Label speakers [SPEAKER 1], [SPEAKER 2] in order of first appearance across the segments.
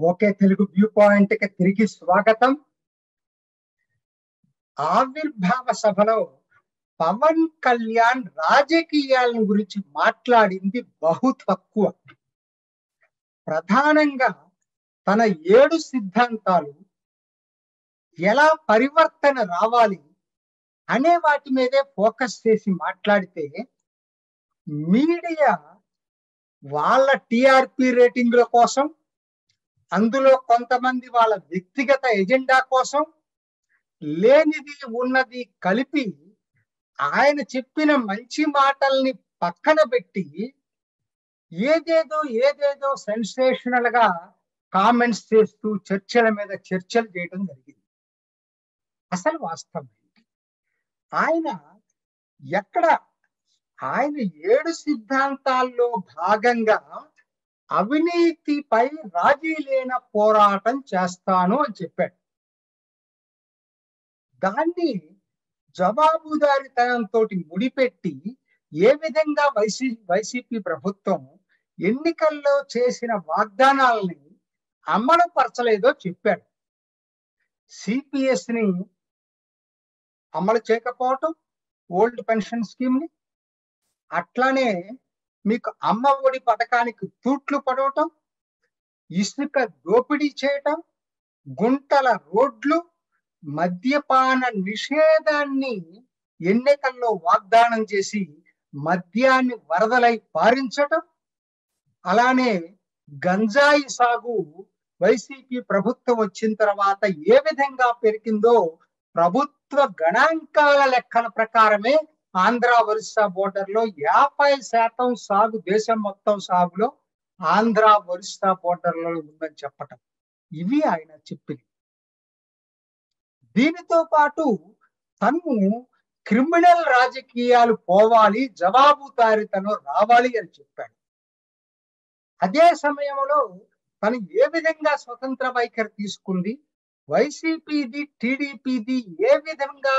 [SPEAKER 1] Okay Telugu view పాయింట్కి తిరిగి స్వాగతం. ఆవిర్భావ సభలో పవన్ కళ్యాణ్ రాజకీయాల గురించి మాట్లాడింది బహు తక్కువ. ప్రధానంగా తన ఏడు సిద్ధాంతాలు ఎలా పరివర్తన రావాలి అనే వాటి మీదే ఫోకస్ చేసి మాట్లాడితే మీడియా వాళ్ళ టిఆర్పి రేటింగ్ల కోసం అందులో కొంతమంది వాళ్ళ వ్యక్తిగత ఎజెండా కోసం లేనిది ఉన్నది కలిపి ఆయన చెప్పిన మంచి మాటల్ని పక్కన పెట్టి ఏదేదో ఏదేదో సెన్సేషనల్గా కామెంట్స్ చేస్తూ చర్చల మీద చర్చలు చేయడం జరిగింది. అసలు వాస్తవం ఏంటి? ఆయన ఎక్కడ ఆయన ఏడు సిద్ధాంతాల్లో భాగంగా అవినీతిపై రాజీ లేన పోరాటం చేస్తాను అని చెప్పాడు. దాన్ని జవాబుదారితనంతో ముడిపెట్టి ఏ విధంగా వైసీ వైసీపీ ప్రభుత్వం ఎన్నికల్లో చేసిన వాగ్దానాలని అమలు పరచలేదో చెప్పాడు. సిపిఎస్ని అమలు చేయకపోవటం ఓల్డ్ పెన్షన్ స్కీమ్ని అట్లానే మీకు అమ్మ ఒడి పథకానికి తూట్లు పడవటం ఇసుక దోపిడీ చేయటం గుంటల రోడ్లు మద్యపాన నిషేధాన్ని ఎన్నికల్లో వాగ్దానం చేసి మద్యాన్ని వరదలై పారించటం అలానే గంజాయి సాగు వైసీపీ ప్రభుత్వం వచ్చిన తర్వాత ఏ విధంగా పెరిగిందో ప్రభుత్వ గణాంకాల లెక్కల ప్రకారమే ఆంధ్ర ఒరిస్సా బోర్డర్లో యాభై శాతం సాగు దేశం మొత్తం సాగులో ఆంధ్ర ఒరిస్సా బోర్డర్లలో ఉందని చెప్పటం. ఇవి ఆయన చెప్పింది. దీనితో పాటు తను క్రిమినల్ రాజకీయాలు పోవాలి జవాబుదారితనం రావాలి అని చెప్పాడు. అదే సమయంలో తను ఏ విధంగా స్వతంత్ర వైఖరి తీసుకుంది? వైసీపీది టీడీపీది ఏ విధంగా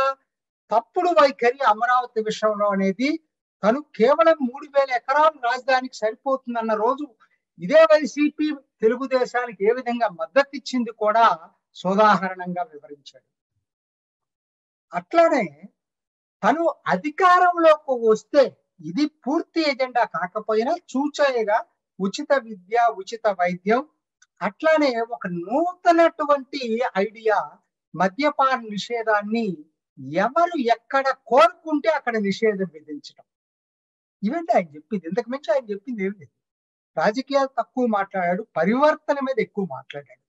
[SPEAKER 1] తప్పుడు వైఖరి అమరావతి విషయంలో అనేది తను కేవలం మూడు వేల ఎకరాలు రాజధానికి సరిపోతుందన్న రోజు ఇదే వైసీపీ తెలుగుదేశానికి ఏ విధంగా మద్దతు ఇచ్చింది కూడా సోదాహరణంగా వివరించాడు. అట్లానే తను అధికారంలోకి వస్తే ఇది పూర్తి ఎజెండా కాకపోయినా చూచాయగా ఉచిత విద్య ఉచిత వైద్యం అట్లానే ఒక నూతనటువంటి ఐడియా మద్యపాన నిషేధాన్ని ఎవరు ఎక్కడ కోరుకుంటే అక్కడ నిషేధం విధించడం ఇవంటే ఆయన చెప్పింది. ఇంతకు మించి ఆయన చెప్పింది ఏమి లేదు. రాజకీయాలు తక్కువ మాట్లాడాడు పరివర్తన మీద ఎక్కువ మాట్లాడాడు.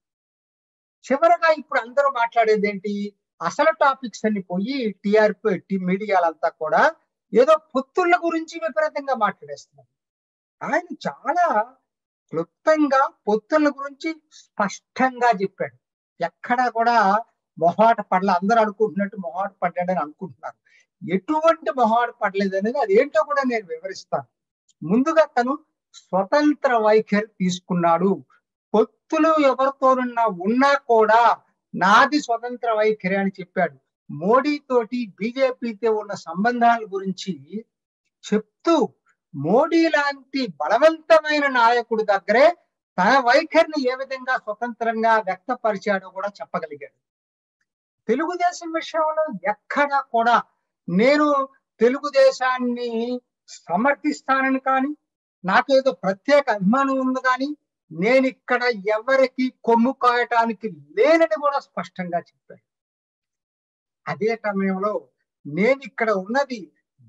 [SPEAKER 1] చివరగా ఇప్పుడు అందరూ మాట్లాడేది ఏంటి? అసలు టాపిక్స్ అన్ని పోయి టిఆర్పి మీడియాలంతా కూడా ఏదో పొత్తుల గురించి విపరీతంగా మాట్లాడేస్తున్నారు. ఆయన చాలా క్లుప్తంగా పొత్తుల గురించి స్పష్టంగా చెప్పాడు. ఎక్కడా కూడా మొహాట పడలే. అందరూ అనుకుంటున్నట్టు మొహాట పడ్డాడని అనుకుంటున్నారు. ఎటువంటి మొహాట పడలేదు అనేది అది ఏంటో కూడా నేను వివరిస్తాను. ముందుగా తను స్వతంత్ర వైఖరి తీసుకున్నాడు. పొత్తులు ఎవరితోనున్నా ఉన్నా కూడా నాది స్వతంత్ర వైఖరి అని చెప్పాడు. మోడీ తోటి బీజేపీతో ఉన్న సంబంధాల గురించి చెప్తూ మోడీ లాంటి బలవంతమైన నాయకుడి దగ్గరే తన వైఖరిని ఏ విధంగా స్వతంత్రంగా వ్యక్తపరిచాడో కూడా చెప్పగలిగాడు. తెలుగుదేశం విషయంలో ఎక్కడా కూడా నేను తెలుగుదేశాన్ని సమర్థిస్తానని కానీ నాకేదో ప్రత్యేక అభిమానం ఉంది కానీ నేను ఇక్కడ ఎవరికి కొమ్ము కాయటానికి లేనని కూడా స్పష్టంగా చెప్పాను. అదే సమయంలో నేను ఇక్కడ ఉన్నది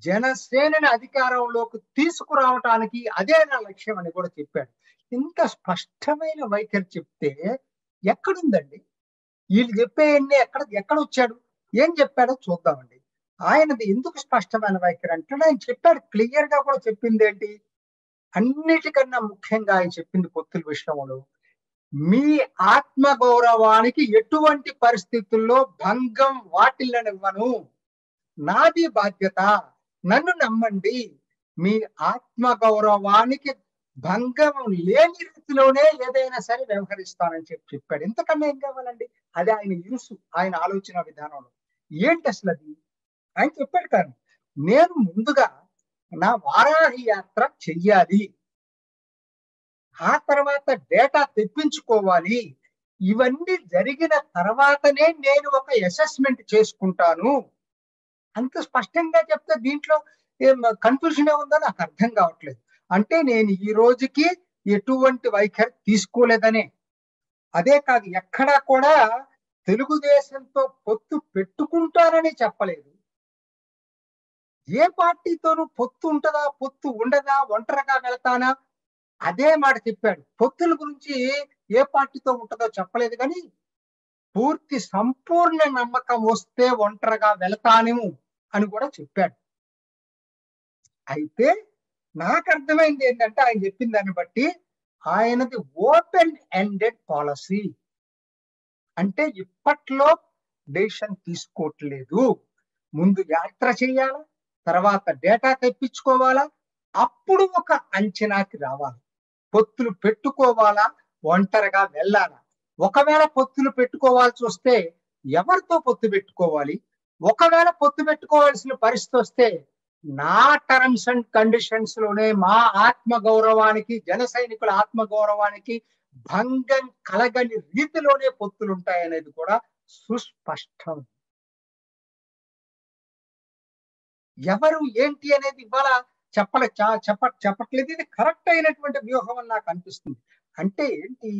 [SPEAKER 1] జనసేనని అధికారంలోకి తీసుకురావటానికి అదే నా లక్ష్యం అని కూడా చెప్పాడు. ఇంత స్పష్టమైన వైఖరి చెప్తే ఎక్కడుందండి? వీళ్ళు చెప్పేయన్ని ఎక్కడ ఎక్కడ వచ్చాడు ఏం చెప్పాడో చూద్దామండి. ఆయనది ఎందుకు స్పష్టమైన వైఖరి అంటే ఆయన చెప్పాడు క్లియర్గా కూడా చెప్పింది ఏంటి అన్నిటికన్నా ముఖ్యంగా ఆయన చెప్పింది పొత్తుల విషయంలో మీ ఆత్మ గౌరవానికి ఎటువంటి పరిస్థితుల్లో భంగం వాటిల్లనివ్వను. నాది బాధ్యత. నన్ను నమ్మండి. మీ ఆత్మ గౌరవానికి భంగం లేని రీతిలోనే ఏదైనా సరే వ్యవహరిస్తానని చెప్పి చెప్పాడు. ఎంతకన్నా ఏం కావాలండి? అది ఆయన యూసు ఆయన ఆలోచన విధానంలో. ఏంటి అసలు అది? ఆయన చెప్పాడు కానీ నేను ముందుగా నా వారాహి యాత్ర చెయ్యాలి. ఆ తర్వాత డేటా తెప్పించుకోవాలి. ఇవన్నీ జరిగిన తర్వాతనే నేను ఒక అసెస్మెంట్ చేసుకుంటాను. అంత స్పష్టంగా చెప్తే దీంట్లో ఏం కన్ఫ్యూజన్ ఉందో నాకు అర్థం కావట్లేదు. అంటే నేను ఈ రోజుకి ఎటువంటి వైఖరి తీసుకోలేదనే. అదే కాదు ఎక్కడా కూడా తెలుగుదేశంతో పొత్తు పెట్టుకుంటానని చెప్పలేదు. ఏ పార్టీతోనూ పొత్తు ఉంటదా పొత్తు ఉండదా ఒంటరిగా వెళ్తానా? అదే మాట చెప్పాడు. పొత్తుల గురించి ఏ పార్టీతో ఉంటుందో చెప్పలేదు కానీ పూర్తి సంపూర్ణ నమ్మకం వస్తే ఒంటరిగా వెళతానేమో అని కూడా చెప్పాడు. అయితే నాకు అర్థమైంది ఏంటంటే ఆయన చెప్పిన దాన్ని బట్టి ఆయనది ఓపెన్ ఎండెడ్ పాలసీ. అంటే ఇప్పట్లో డెసిషన్ తీసుకోవట్లేదు. ముందు యాత్ర చేయాలా? తర్వాత డేటా తెప్పించుకోవాలా? అప్పుడు ఒక అంచనాకి రావాలి. పొత్తులు పెట్టుకోవాలా? ఒంటరిగా వెళ్ళాలా? ఒకవేళ పొత్తులు పెట్టుకోవాల్సి వస్తే ఎవరితో పొత్తు పెట్టుకోవాలి? ఒకవేళ పొత్తు పెట్టుకోవాల్సిన పరిస్థితి వస్తే నా టర్మ్స్ అండ్ కండిషన్స్లోనే మా ఆత్మ గౌరవానికి జన సైనికుల ఆత్మ గౌరవానికి భంగం కలగని రీతిలోనే పొత్తులు ఉంటాయనేది కూడా సుస్పష్టం. ఎవరు ఏంటి అనేది ఇవాళ చెప్పల చెప్ప చెప్పట్లేదు. ఇది కరెక్ట్ అయినటువంటి వ్యూహం అని నాకు అనిపిస్తుంది. అంటే ఏంటి?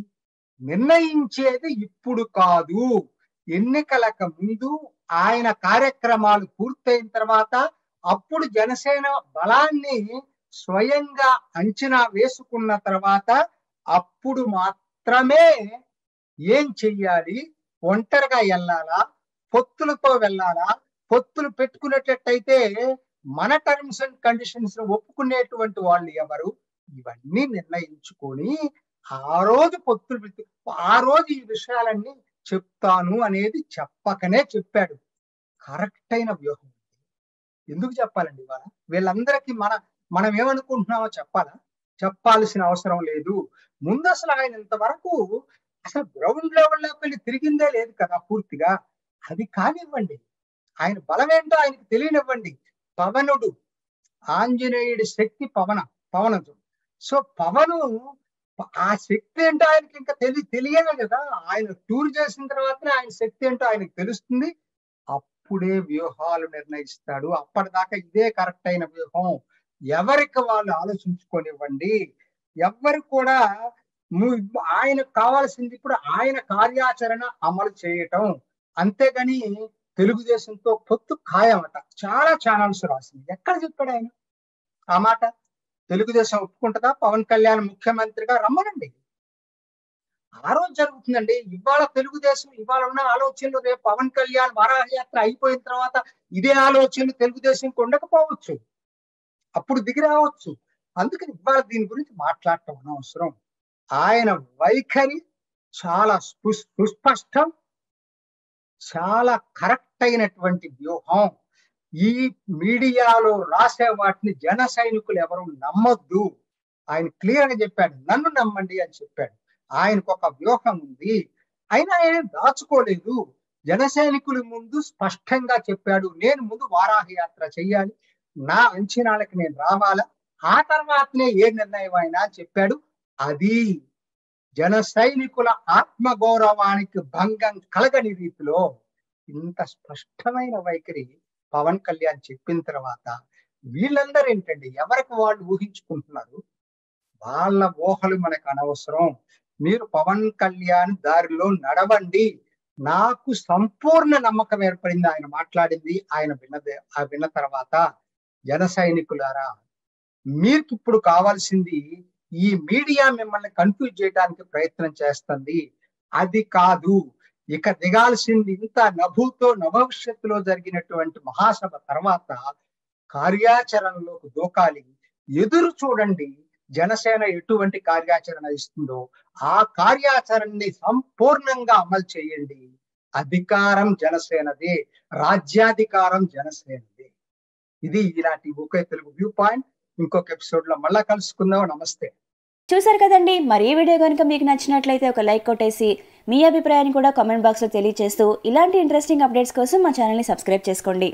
[SPEAKER 1] నిర్ణయించేది ఇప్పుడు కాదు. ఎన్నికలకు ముందు ఆయన కార్యక్రమాలు పూర్తయిన తర్వాత అప్పుడు జనసేన బలాన్ని స్వయంగా అంచనా వేసుకున్న తర్వాత అప్పుడు మాత్రమే ఏం చెయ్యాలి? ఒంటరిగా వెళ్ళాలా? పొత్తులతో వెళ్ళాలా? పొత్తులు పెట్టుకునేటట్టయితే మన టర్మ్స్ అండ్ కండిషన్స్ ఒప్పుకునేటువంటి వాళ్ళు ఎవరు? ఇవన్నీ నిర్ణయించుకొని ఆ రోజు పొత్తులు పెట్టి ఆ రోజు ఈ విషయాలన్నీ చెప్తాను అనేది చెప్పకనే చెప్పాడు. కరెక్ట్ అయిన వ్యూహం. ఎందుకు చెప్పాలండి ఇవాళ? వీళ్ళందరికీ మన మనం ఏమనుకుంటున్నామో చెప్పాలా? చెప్పాల్సిన అవసరం లేదు. ముందు అసలు ఆయన ఇంతవరకు అసలు గ్రౌండ్ లెవెల్లోకి వెళ్ళి తిరిగిందే లేదు కదా పూర్తిగా. అది కానివ్వండి. ఆయన బలమేంటో ఆయనకు తెలియనివ్వండి. పవనుడు ఆంజనేయుడి శక్తి పవన పవనదు. సో పవను ఆ శక్తి ఏంటో ఆయనకి ఇంకా తెలి తెలియదు కదా. ఆయన టూర్ చేసిన తర్వాతనే ఆయన శక్తి ఏంటో ఆయనకు తెలుస్తుంది. అప్పుడే వ్యూహాలు నిర్ణయిస్తాడు. అప్పటిదాకా ఇదే కరెక్ట్ అయిన వ్యూహం. ఎవరికి వాళ్ళు ఆలోచించుకోనివ్వండి. ఎవరు కూడా ఆయనకు కావాల్సింది ఇప్పుడు ఆయన కార్యాచరణ అమలు చేయటం. అంతేగాని తెలుగుదేశంతో పొత్తు ఖాయమట. చాలా ఛానల్స్ రాసింది. ఎక్కడ చెప్పాడు ఆయన? ఆ మాట? తెలుగుదేశం ఒప్పుకుంటుందా? పవన్ కళ్యాణ్ ముఖ్యమంత్రిగా రమ్మనండి. ఆ రోజు జరుగుతుందండి. ఇవాళ తెలుగుదేశం ఇవాళ ఉన్న ఆలోచనలు రేపు పవన్ కళ్యాణ్ వారాహయాత్ర అయిపోయిన తర్వాత ఇదే ఆలోచనలు తెలుగుదేశంకి ఉండకపోవచ్చు అప్పుడు దిగి రావచ్చు. అందుకని ఇవాళ దీని గురించి మాట్లాడటం అనవసరం. ఆయన వైఖరి చాలా సుస్పష్టం చాలా కరెక్ట్ అయినటువంటి వ్యూహం. ఈ మీడియాలో రాసే వాటిని జన సైనికులు ఎవరు నమ్మొద్దు. ఆయన క్లియర్గా చెప్పాడు నన్ను నమ్మండి అని చెప్పాడు. ఆయనకు ఒక వ్యూహం ఉంది. అయినా ఆయన దాచుకోలేదు. జనసైనికుల ముందు స్పష్టంగా చెప్పాడు నేను ముందు వారాహ యాత్ర చెయ్యాలి. నా అంచనాలకు నేను రావాలా? ఆ తర్వాతనే ఏ నిర్ణయం అయినా చెప్పాడు. అది జన సైనికుల ఆత్మగౌరవానికి భంగం కలగని రీతిలో ఇంత స్పష్టమైన వైఖరి పవన్ కళ్యాణ్ చెప్పిన తర్వాత వీళ్ళందరూ ఏంటండి ఎవరికి వాళ్ళు ఊహించుకుంటున్నారు? వాళ్ళ ఊహలు మనకు అనవసరం. మీరు పవన్ కళ్యాణ్ దారిలో నడవండి. నాకు సంపూర్ణ నమ్మకం ఏర్పడింది. ఆయన మాట్లాడింది ఆయన విన్నదే ఆ విన్న తర్వాత జన సైనికులారా మీకు ఇప్పుడు కావాల్సింది ఈ మీడియా మిమ్మల్ని కన్ఫ్యూజ్ చేయడానికి ప్రయత్నం చేస్తుంది. అది కాదు. ఇక దిగాల్సింది ఇంత నభూతో నభవిష్యత్తులో జరిగినటువంటి మహాసభ తర్వాత కార్యాచరణలోకి దూకాలి. ఎదురు చూడండి. జనసేన ఎటువంటి కార్యాచరణ ఇస్తుందో ఆ కార్యాచరణని సంపూర్ణంగా అమలు చేయండి. అధికారం జనసేనదే రాజ్యాధికారం జనసేనదే. ఇది ఈనాటి ఒకే తెలుగు వ్యూ పాయింట్. ఇంకొక ఎపిసోడ్లో మళ్ళా కలుసుకుందాం. నమస్తే.
[SPEAKER 2] చూసారు కదండి మరి ఈ వీడియో కనుక మీకు నచ్చినట్లయితే ఒక లైక్ కొట్టేసి మీ అభిప్రాయాన్ని కూడా కామెంట్ బాక్స్లో తెలియజేస్తూ ఇలాంటి ఇంట్రెస్టింగ్ అప్డేట్స్ కోసం మా ఛానల్ని సబ్స్క్రైబ్ చేసుకోండి.